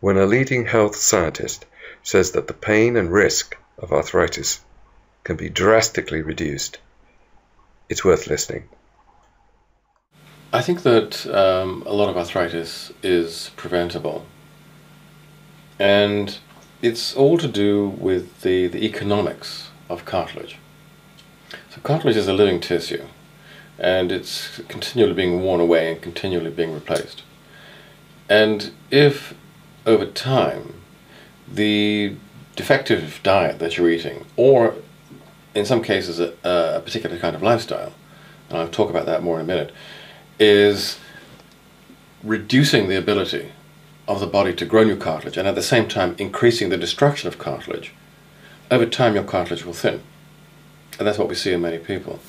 when a leading health scientist says that the pain and risk of arthritis can be drastically reduced, it's worth listening. I think that um, a lot of arthritis is preventable. And it's all to do with the, the economics of cartilage. So, cartilage is a living tissue, and it's continually being worn away and continually being replaced. And if over time the defective diet that you're eating, or in some cases a, a particular kind of lifestyle, and I'll talk about that more in a minute, is reducing the ability of the body to grow new cartilage and at the same time increasing the destruction of cartilage, over time your cartilage will thin. And that's what we see in many people.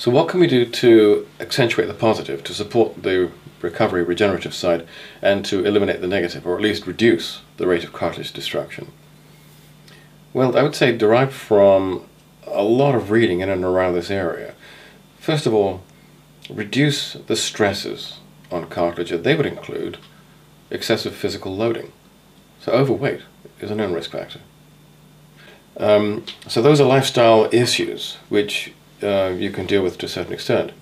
So, what can we do to accentuate the positive, to support the recovery, regenerative side, and to eliminate the negative, or at least reduce the rate of cartilage destruction? Well, I would say derived from a lot of reading in and around this area. First of all, reduce the stresses on cartilage. They would include excessive physical loading. So overweight is a known risk factor. Um, so those are lifestyle issues which uh, you can deal with to a certain extent.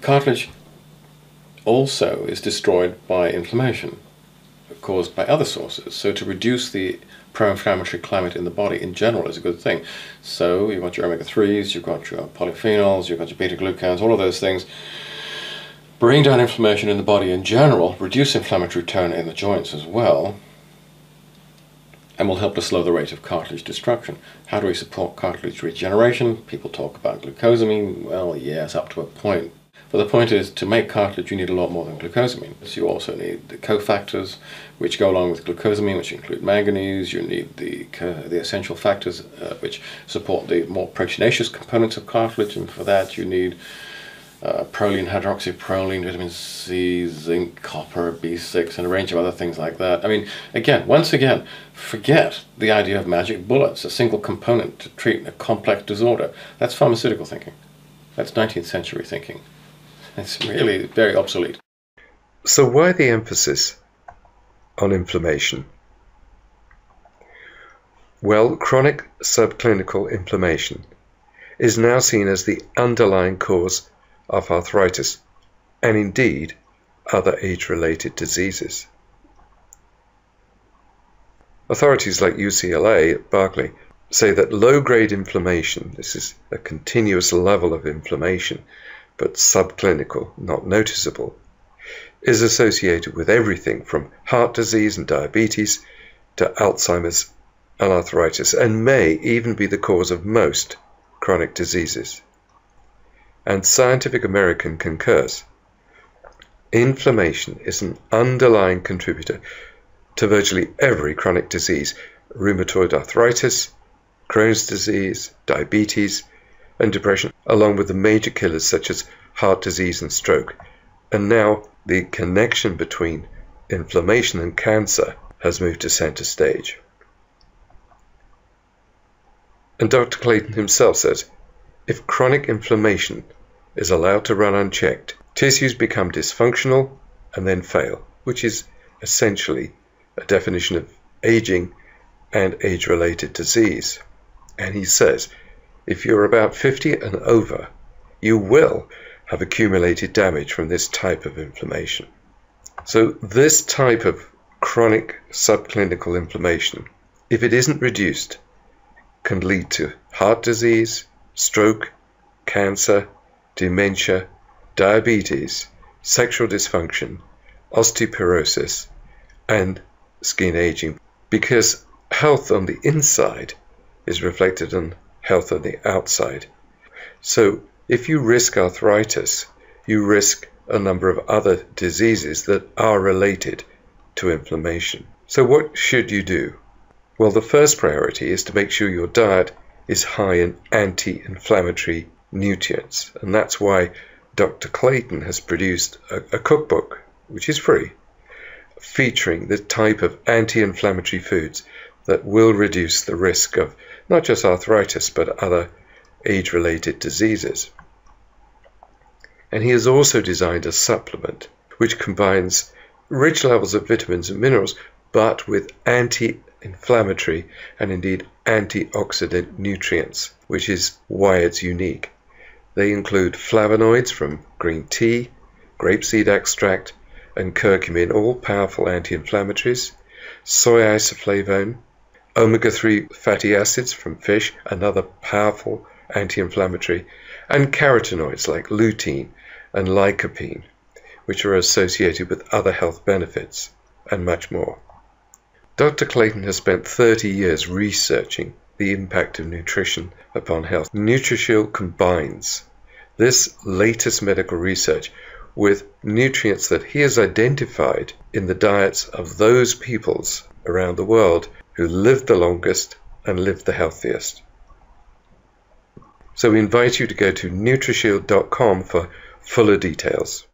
Cartilage also is destroyed by inflammation caused by other sources. So to reduce the pro-inflammatory climate in the body in general is a good thing. So you've got your omega-3s, you've got your polyphenols, you've got your beta-glucans, all of those things bring down inflammation in the body in general, reduce inflammatory tone in the joints as well, and will help to slow the rate of cartilage destruction. How do we support cartilage regeneration? People talk about glucosamine. Well, yes, up to a point. But the point is, to make cartilage, you need a lot more than glucosamine. So you also need the cofactors, which go along with glucosamine, which include manganese. You need the the essential factors, uh, which support the more proteinaceous components of cartilage, and for that you need uh, proline, hydroxyproline, vitamin C, zinc, copper, B6, and a range of other things like that. I mean, again, once again, forget the idea of magic bullets, a single component to treat a complex disorder. That's pharmaceutical thinking. That's 19th century thinking. It's really very obsolete. So, why the emphasis on inflammation? Well, chronic subclinical inflammation is now seen as the underlying cause of arthritis, and indeed other age-related diseases. Authorities like UCLA at Berkeley say that low-grade inflammation, this is a continuous level of inflammation, but subclinical, not noticeable, is associated with everything from heart disease and diabetes to Alzheimer's and arthritis, and may even be the cause of most chronic diseases and Scientific American concurs. Inflammation is an underlying contributor to virtually every chronic disease rheumatoid arthritis, Crohn's disease, diabetes, and depression, along with the major killers such as heart disease and stroke. And now the connection between inflammation and cancer has moved to center stage. And Dr. Clayton himself says if chronic inflammation is allowed to run unchecked, tissues become dysfunctional and then fail, which is essentially a definition of aging and age related disease. And he says if you're about 50 and over, you will have accumulated damage from this type of inflammation. So, this type of chronic subclinical inflammation, if it isn't reduced, can lead to heart disease, stroke, cancer, dementia, diabetes, sexual dysfunction, osteoporosis, and skin aging. Because health on the inside is reflected on health on the outside. So if you risk arthritis, you risk a number of other diseases that are related to inflammation. So what should you do? Well, the first priority is to make sure your diet is high in anti-inflammatory nutrients. And that's why Dr. Clayton has produced a, a cookbook, which is free, featuring the type of anti-inflammatory foods that will reduce the risk of not just arthritis, but other age-related diseases. And he has also designed a supplement which combines rich levels of vitamins and minerals, but with anti-inflammatory and indeed antioxidant nutrients, which is why it's unique. They include flavonoids from green tea, grapeseed extract, and curcumin, all powerful anti-inflammatories, soy isoflavone, omega-3 fatty acids from fish, another powerful anti-inflammatory, and carotenoids like lutein and lycopene, which are associated with other health benefits, and much more. Dr. Clayton has spent 30 years researching the impact of nutrition upon health. NutriShield combines this latest medical research with nutrients that he has identified in the diets of those peoples around the world who live the longest and live the healthiest. So we invite you to go to NutriShield.com for fuller details.